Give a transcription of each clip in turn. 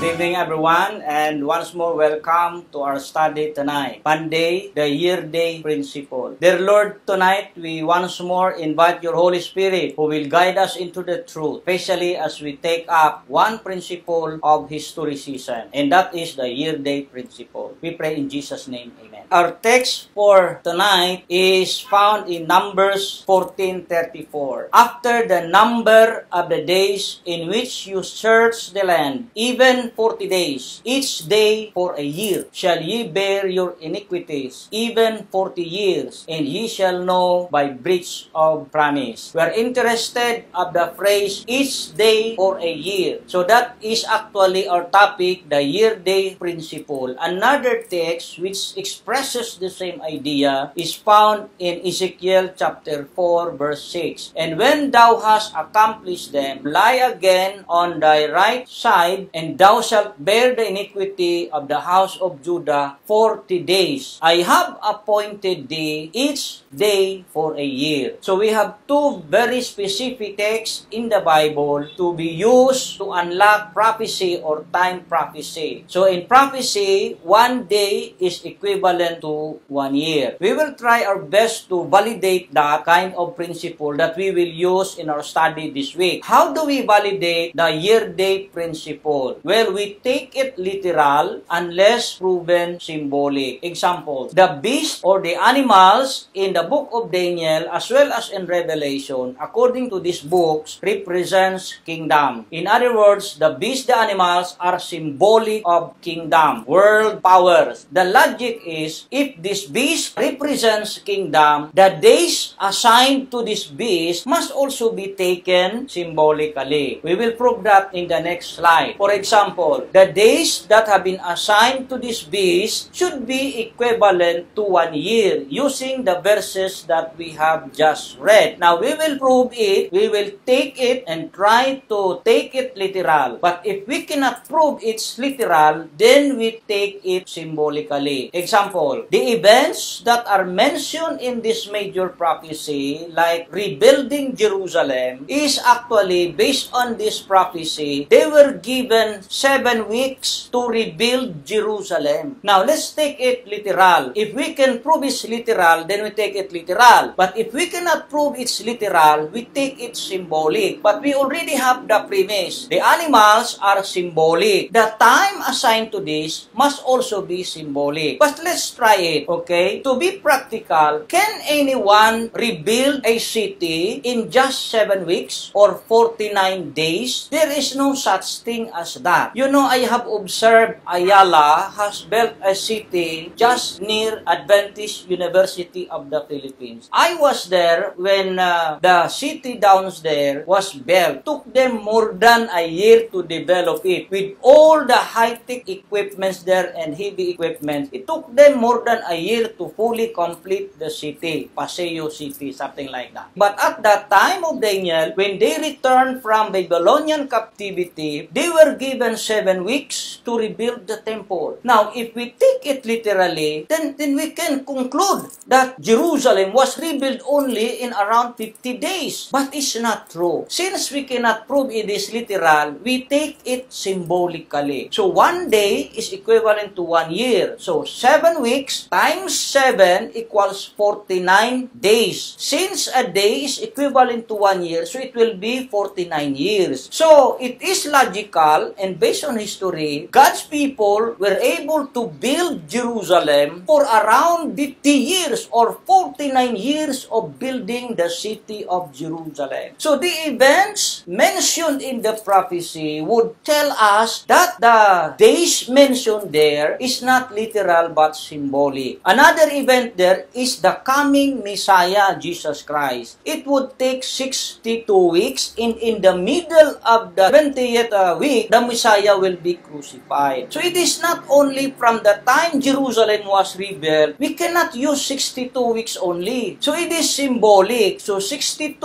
Good evening, everyone, and once more welcome to our study tonight. Monday, the year day principle. Dear Lord, tonight we once more invite your Holy Spirit who will guide us into the truth, especially as we take up one principle of historicism, and that is the year day principle. We pray in Jesus' name, amen. Our text for tonight is found in Numbers 14:34. After the number of the days in which you search the land, even forty days, each day for a year, shall ye bear your iniquities, even forty years, and ye shall know by breach of promise. We are interested of the phrase each day for a year. So that is actually our topic, the year day principle. Another text which expresses the same idea is found in Ezekiel chapter 4 verse 6. And when thou hast accomplished them, lie again on thy right side, and thou shalt bear the iniquity of the house of Judah forty days. I have appointed thee each day for a year. So we have two very specific texts in the Bible to be used to unlock prophecy or time prophecy. So in prophecy, one day is equivalent to one year. We will try our best to validate that kind of principle that we will use in our study this week. How do we validate the year day principle? Well, we take it literal unless proven symbolic. Example, the beast or the animals in the book of Daniel as well as in Revelation, according to these books, represents kingdom. In other words, the beast, the animals are symbolic of kingdom, world powers. The logic is, if this beast represents kingdom, the days assigned to this beast must also be taken symbolically. We will prove that in the next slide. For example, the days that have been assigned to this beast should be equivalent to one year using the verses that we have just read. Now, we will prove it. We will take it and try to take it literal. But if we cannot prove it's literal, then we take it symbolically. Example, the events that are mentioned in this major prophecy, like rebuilding Jerusalem, is actually based on this prophecy. They were given seven weeks to rebuild Jerusalem. Now, let's take it literal. If we can prove it's literal, then we take it literal. But if we cannot prove it's literal, we take it symbolic. But we already have the premise. The animals are symbolic. The time assigned to this must also be symbolic. But let's try it, okay? To be practical, can anyone rebuild a city in just 7 weeks or 49 days? There is no such thing as that. You know, I have observed Ayala has built a city just near Adventist University of the Philippines. I was there when uh, the city down there was built. Took them more than a year to develop it with all the high-tech equipments there and heavy equipment. It took them more than a year to fully complete the city, Paseo City, something like that. But at that time of Daniel, when they returned from Babylonian captivity, they were given seven weeks to rebuild the temple. Now, if we take it literally, then, then we can conclude that Jerusalem was rebuilt only in around 50 days. But it's not true. Since we cannot prove it is literal, we take it symbolically. So, one day is equivalent to one year. So, seven weeks times seven equals 49 days. Since a day is equivalent to one year, so it will be 49 years. So, it is logical and based on history, God's people were able to build Jerusalem for around 50 years or 49 years of building the city of Jerusalem. So the events mentioned in the prophecy would tell us that the days mentioned there is not literal but symbolic. Another event there is the coming Messiah, Jesus Christ. It would take 62 weeks. In, in the middle of the 20th uh, week, the Messiah will be crucified. So it is not only from the time Jerusalem was rebuilt, we cannot use 62 weeks only. So it is symbolic. So 62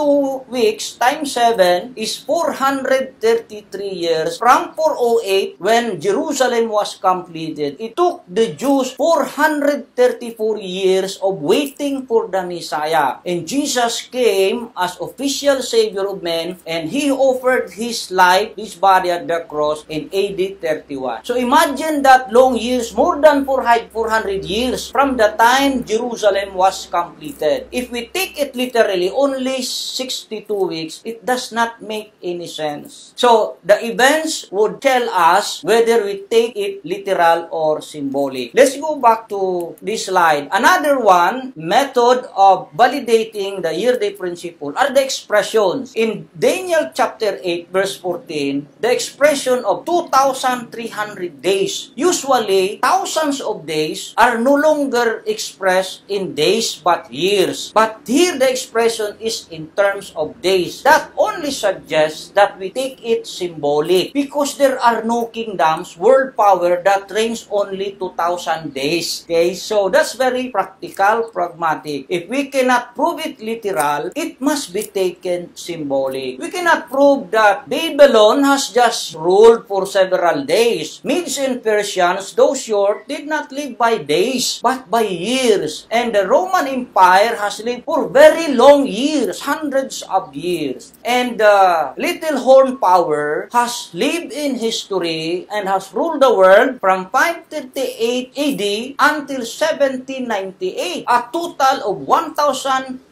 weeks times 7 is 433 years from 408 when Jerusalem was completed. It took the Jews 434 years of waiting for the Messiah. And Jesus came as official Savior of men and He offered His life, His body at the cross, and AD 31. So imagine that long years, more than 400 years from the time Jerusalem was completed. If we take it literally, only 62 weeks, it does not make any sense. So the events would tell us whether we take it literal or symbolic. Let's go back to this slide. Another one, method of validating the year-day principle are the expressions. In Daniel chapter 8 verse 14, the expression of 2,300 days. Usually, thousands of days are no longer expressed in days but years. But here the expression is in terms of days. That only suggests that we take it symbolic because there are no kingdoms, world power that reigns only 2,000 days. Okay, so that's very practical, pragmatic. If we cannot prove it literal, it must be taken symbolic. We cannot prove that Babylon has just ruled for several days. Medes and Persians, though short, did not live by days, but by years. And the Roman Empire has lived for very long years, hundreds of years. And the little horn power has lived in history and has ruled the world from 538 AD until 1798, a total of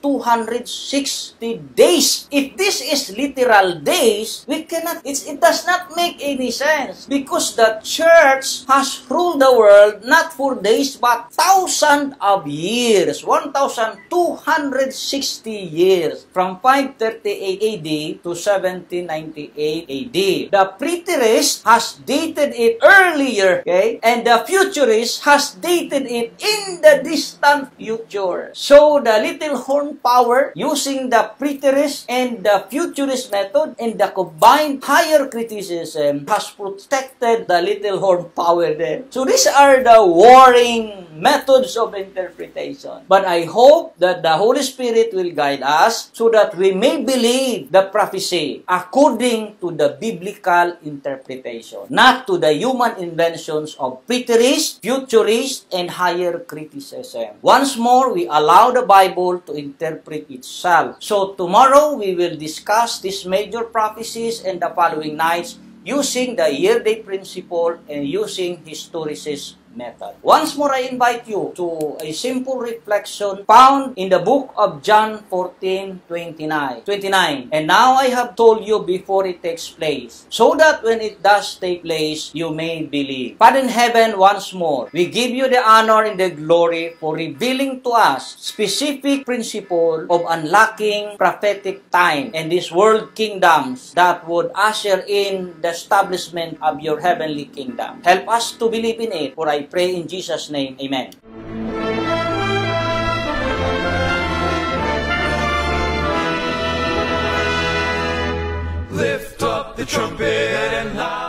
1,260 days. If this is literal days, we cannot, it's, it does not make any sense because the church has ruled the world not for days but thousand of years, 1,260 years from 538 AD to 1798 AD. The preterist has dated it earlier, okay? And the futurist has dated it in the distant future. So the little horn power using the preterist and the futurist method and the combined higher criticism has protected the little horn power there. So these are the warring methods of interpretation. But I hope that the Holy Spirit will guide us so that we may believe the prophecy according to the biblical interpretation, not to the human inventions of preterists, futurists, and higher criticism. Once more, we allow the Bible to interpret itself. So tomorrow, we will discuss these major prophecies and the following nights using the year-day principle and using historicism method. Once more, I invite you to a simple reflection found in the book of John 14, 29. 29. And now I have told you before it takes place, so that when it does take place, you may believe. But in heaven, once more, we give you the honor and the glory for revealing to us specific principle of unlocking prophetic time and these world kingdoms that would usher in the establishment of your heavenly kingdom. Help us to believe in it, for I pray in Jesus' name. Amen. Lift up the trumpet.